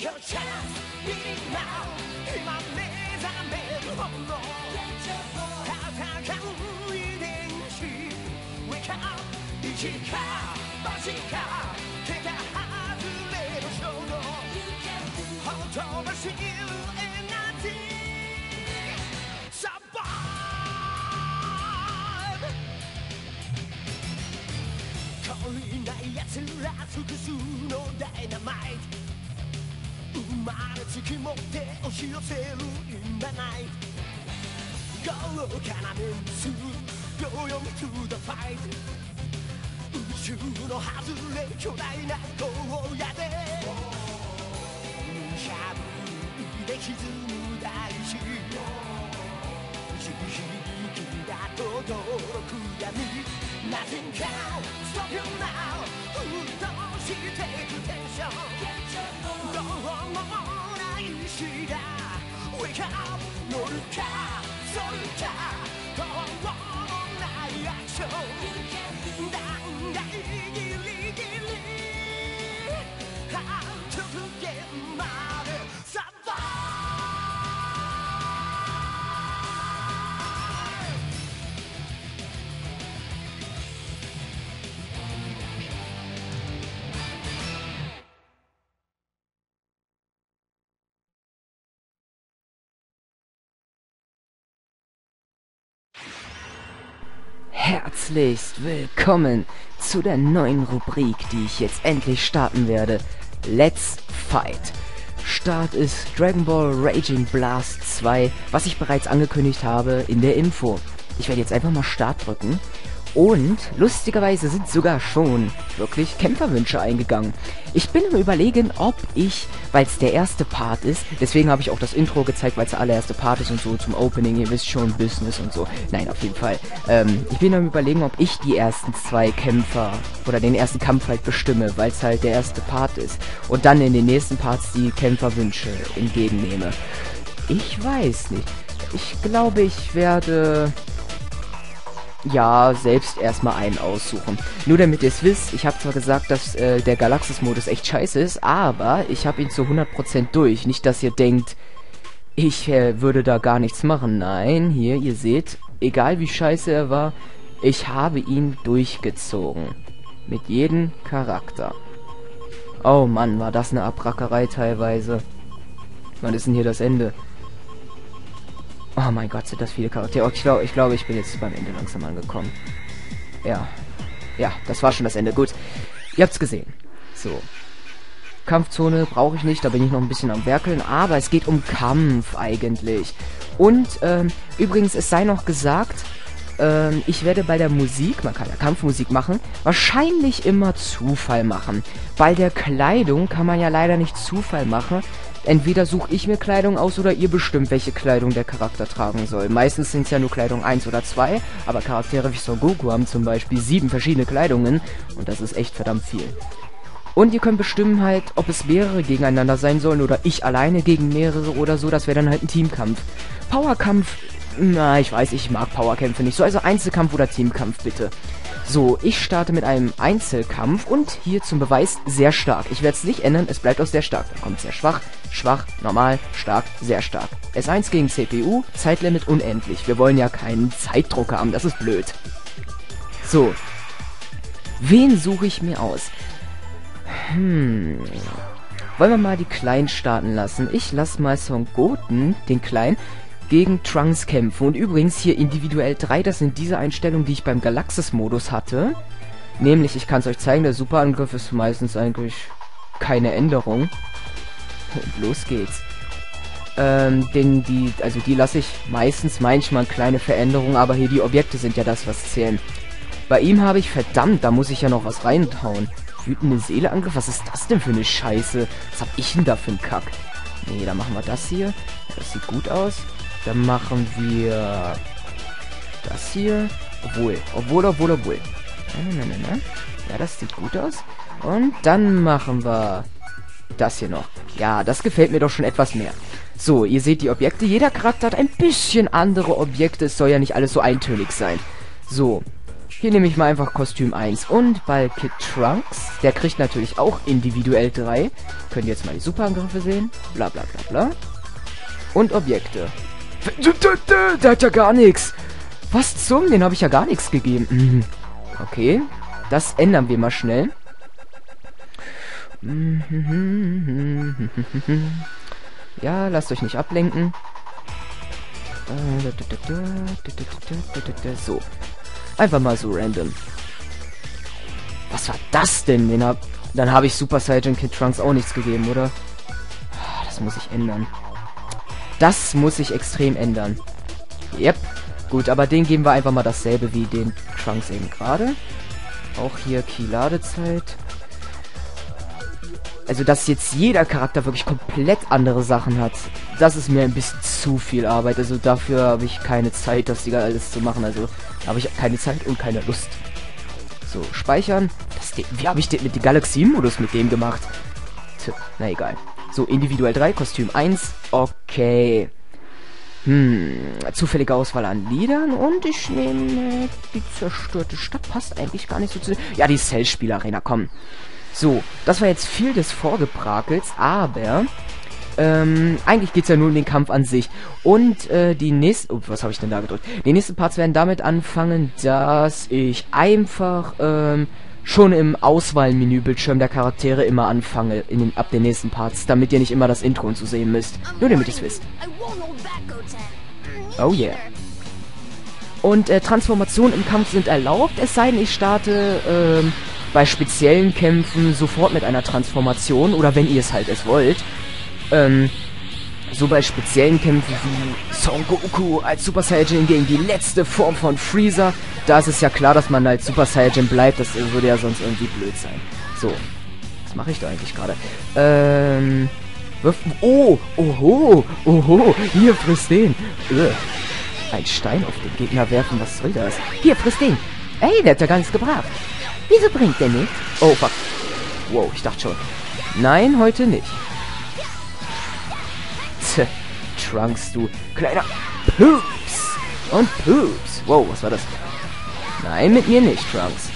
your chest beating now in my knees I'm in horror 타타한 이행시 We can't 이지카 빠지카 걔가 하늘에 쳐도 허접을 쉬는 Only night, yes, last, who's no dynamite. 生まれつき持って押し寄せる今ない。豪華なメンツ秒読み to the fight 宇宙の外れ巨大な荒野でむしゃぶりで沈む大地地響きが轟く闇 Nothing can stop you now 沸騰 していくテンションどうもない日が Wake up 乗るかそるか Herzlichst willkommen zu der neuen Rubrik, die ich jetzt endlich starten werde. Let's Fight. Start ist Dragon Ball Raging Blast 2, was ich bereits angekündigt habe in der Info. Ich werde jetzt einfach mal Start drücken. Und lustigerweise sind sogar schon wirklich Kämpferwünsche eingegangen. Ich bin im Überlegen, ob ich, weil es der erste Part ist, deswegen habe ich auch das Intro gezeigt, weil es der allererste Part ist und so zum Opening, ihr wisst schon, Business und so. Nein, auf jeden Fall. Ähm, ich bin am Überlegen, ob ich die ersten zwei Kämpfer oder den ersten Kampf halt bestimme, weil es halt der erste Part ist. Und dann in den nächsten Parts die Kämpferwünsche entgegennehme. Ich weiß nicht. Ich glaube, ich werde ja, selbst erstmal einen aussuchen. Nur damit ihr es wisst, ich habe zwar gesagt, dass äh, der Galaxis-Modus echt scheiße ist, aber ich habe ihn zu 100% durch. Nicht, dass ihr denkt, ich äh, würde da gar nichts machen. Nein, hier, ihr seht, egal wie scheiße er war, ich habe ihn durchgezogen. Mit jedem Charakter. Oh Mann, war das eine Abrackerei teilweise. Wann ist denn hier das Ende? Oh mein Gott, sind das viele Charaktere. Ich glaube, ich, glaub, ich bin jetzt beim Ende langsam angekommen. Ja. Ja, das war schon das Ende. Gut. Ihr habt's gesehen. So. Kampfzone brauche ich nicht, da bin ich noch ein bisschen am Werkeln, aber es geht um Kampf eigentlich. Und ähm, übrigens, es sei noch gesagt, ähm, ich werde bei der Musik, man kann ja Kampfmusik machen, wahrscheinlich immer Zufall machen. Bei der Kleidung kann man ja leider nicht Zufall machen. Entweder suche ich mir Kleidung aus oder ihr bestimmt, welche Kleidung der Charakter tragen soll. Meistens sind es ja nur Kleidung 1 oder 2, aber Charaktere wie Son Goku haben zum Beispiel sieben verschiedene Kleidungen und das ist echt verdammt viel. Und ihr könnt bestimmen halt, ob es mehrere gegeneinander sein sollen oder ich alleine gegen mehrere oder so. Das wäre dann halt ein Teamkampf. Powerkampf, na, ich weiß, ich mag Powerkämpfe nicht so. Also Einzelkampf oder Teamkampf bitte. So, ich starte mit einem Einzelkampf und hier zum Beweis sehr stark. Ich werde es nicht ändern, es bleibt auch sehr stark. Dann kommt sehr schwach, schwach, normal, stark, sehr stark. S1 gegen CPU, Zeitlimit unendlich. Wir wollen ja keinen Zeitdruck haben, das ist blöd. So. Wen suche ich mir aus? Hm. Wollen wir mal die Kleinen starten lassen? Ich lasse mal Son Goten, den Kleinen, gegen Trunks kämpfen. Und übrigens hier individuell 3, das sind diese Einstellungen, die ich beim Galaxis-Modus hatte. Nämlich, ich kann es euch zeigen, der Superangriff ist meistens eigentlich keine Änderung. Und los geht's. Ähm, denn die, also die lasse ich meistens manchmal kleine Veränderungen, aber hier die Objekte sind ja das, was zählen. Bei ihm habe ich, verdammt, da muss ich ja noch was reinhauen. Wütende Seeleangriff? Was ist das denn für eine Scheiße? Was hab ich denn da für einen Kack? Nee, dann machen wir das hier. Das sieht gut aus. Dann machen wir das hier. Obwohl, obwohl, obwohl, obwohl. Na, na, na, na. Ja, das sieht gut aus. Und dann machen wir das hier noch. Ja, das gefällt mir doch schon etwas mehr. So, ihr seht die Objekte. Jeder Charakter hat ein bisschen andere Objekte. Es soll ja nicht alles so eintönig sein. So. Hier nehme ich mal einfach Kostüm 1 und bei Kid Trunks, der kriegt natürlich auch individuell 3. Könnt ihr jetzt mal die Superangriffe sehen. Bla bla bla bla. Und Objekte. Der hat ja gar nichts. Was zum? Den habe ich ja gar nichts gegeben. Mhm. Okay. Das ändern wir mal schnell. Ja, lasst euch nicht ablenken. So. Einfach mal so random. Was war das denn? Den hab, dann habe ich Super Saiyan Kid Trunks auch nichts gegeben, oder? Das muss ich ändern. Das muss ich extrem ändern. Yep. Gut, aber den geben wir einfach mal dasselbe wie den Trunks eben gerade. Auch hier Key-Ladezeit. Also, dass jetzt jeder Charakter wirklich komplett andere Sachen hat, das ist mir ein bisschen zu viel Arbeit. Also dafür habe ich keine Zeit, das alles zu machen. Also habe ich keine Zeit und keine Lust. So, speichern. Wie habe ich den mit dem Galaxie-Modus mit dem gemacht? Tja, na egal. So, individuell 3, Kostüm 1. Okay. Hm, zufällige Auswahl an Liedern und ich nehme die zerstörte Stadt. Passt eigentlich gar nicht so zu... Ja, die Cell-Spiel-Arena, komm. So, das war jetzt viel des Vorgeprakels, aber... Ähm, eigentlich geht's ja nur um den Kampf an sich. Und äh, die nächsten... Oh, was habe ich denn da gedrückt? Die nächsten Parts werden damit anfangen, dass ich einfach... Ähm, schon im Auswahlmenübildschirm der Charaktere immer anfange in den, ab den nächsten Parts, damit ihr nicht immer das Intro zu sehen müsst. Nur damit ihr es wisst. Oh yeah. Und äh, Transformationen im Kampf sind erlaubt, es sei denn, ich starte ähm, bei speziellen Kämpfen sofort mit einer Transformation oder wenn ihr es halt es wollt. Ähm, so bei speziellen Kämpfen wie Son Goku als Super Saiyajin gegen die letzte Form von Freezer, da ist es ja klar, dass man als Super Saiyajin bleibt, das würde ja sonst irgendwie blöd sein. So, was mache ich da eigentlich gerade? Ähm, wirf, oh, oho, oho, hier, friss den. Ugh. Ein Stein auf den Gegner werfen, was soll das? Hier, friss den. Ey, der hat ja gar nichts gebracht. Wieso bringt der nicht? Oh, fuck. Wow, ich dachte schon. Nein, heute nicht. Tch, Trunks, du kleiner Pups. Und Pups. Wow, was war das? Nein, mit mir nicht, Trunks.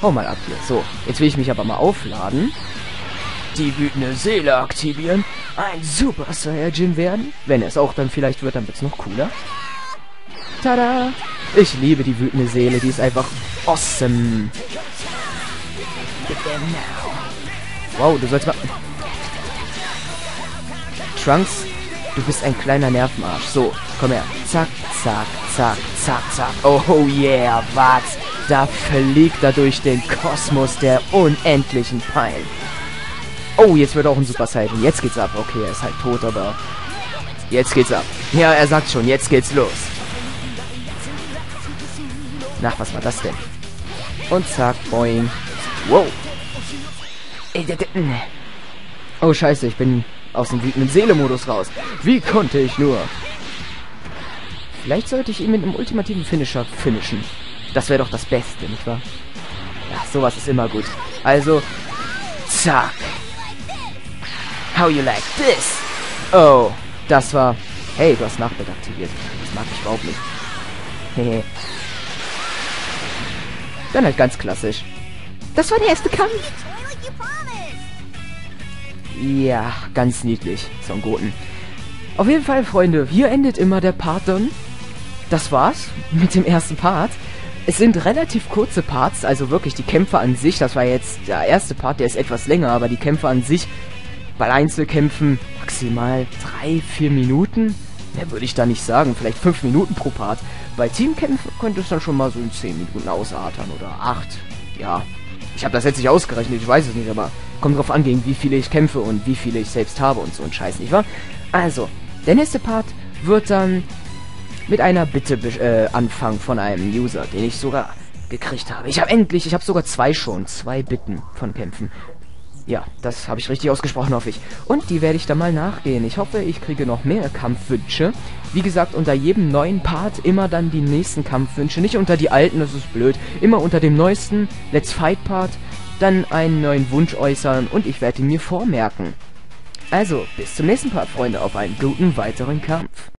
Hau mal ab hier. So, jetzt will ich mich aber mal aufladen. Die wütende Seele aktivieren. Ein Super Saiyajin werden. Wenn es auch dann vielleicht wird, dann wird's noch cooler. Tada! Ich liebe die wütende Seele, die ist einfach awesome. Wow, du sollst mal... Trunks, du bist ein kleiner Nervenarsch. So, komm her. Zack, zack, zack, zack, zack. Oh yeah, was? Da fliegt er durch den Kosmos der unendlichen Pein. Oh, jetzt wird auch ein Super Saiyan. Jetzt geht's ab. Okay, er ist halt tot, aber... Jetzt geht's ab. Ja, er sagt schon, jetzt geht's los. Na, was war das denn? Und zack, boing. Wow. Oh, scheiße, ich bin aus dem wütenden Seele-Modus raus. Wie konnte ich nur? Vielleicht sollte ich ihn mit einem ultimativen Finisher finishen. Das wäre doch das Beste, nicht wahr? Ja, sowas ist immer gut. Also, zack. How you like this? Oh, das war... Hey, du hast Nachbild aktiviert. Das mag ich überhaupt nicht. Hehe. Dann halt ganz klassisch. Das war der erste Kampf. Ja, ganz niedlich, Son Goten. Auf jeden Fall, Freunde, hier endet immer der Part dann. Das war's mit dem ersten Part. Es sind relativ kurze Parts, also wirklich die Kämpfe an sich, das war jetzt der erste Part, der ist etwas länger, aber die Kämpfe an sich bei Einzelkämpfen maximal drei, vier Minuten. Mehr würde ich da nicht sagen, vielleicht fünf Minuten pro Part. Bei Teamkämpfen könnte es dann schon mal so in zehn Minuten ausartern oder acht. Ja, ich habe das jetzt nicht ausgerechnet, ich weiß es nicht, aber kommt drauf an, gegen wie viele ich kämpfe und wie viele ich selbst habe und so ein Scheiß, nicht wahr? Also, der nächste Part wird dann mit einer Bitte äh, anfangen von einem User, den ich sogar gekriegt habe. Ich habe endlich, ich habe sogar zwei schon, zwei Bitten von Kämpfen. Ja, das habe ich richtig ausgesprochen, hoffe ich. Und die werde ich dann mal nachgehen. Ich hoffe, ich kriege noch mehr Kampfwünsche. Wie gesagt, unter jedem neuen Part immer dann die nächsten Kampfwünsche. Nicht unter die alten, das ist blöd. Immer unter dem neuesten Let's Fight Part dann einen neuen Wunsch äußern und ich werde ihn mir vormerken. Also, bis zum nächsten Part, Freunde, auf einen guten weiteren Kampf.